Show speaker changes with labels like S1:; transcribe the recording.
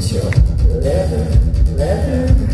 S1: future. leather, leather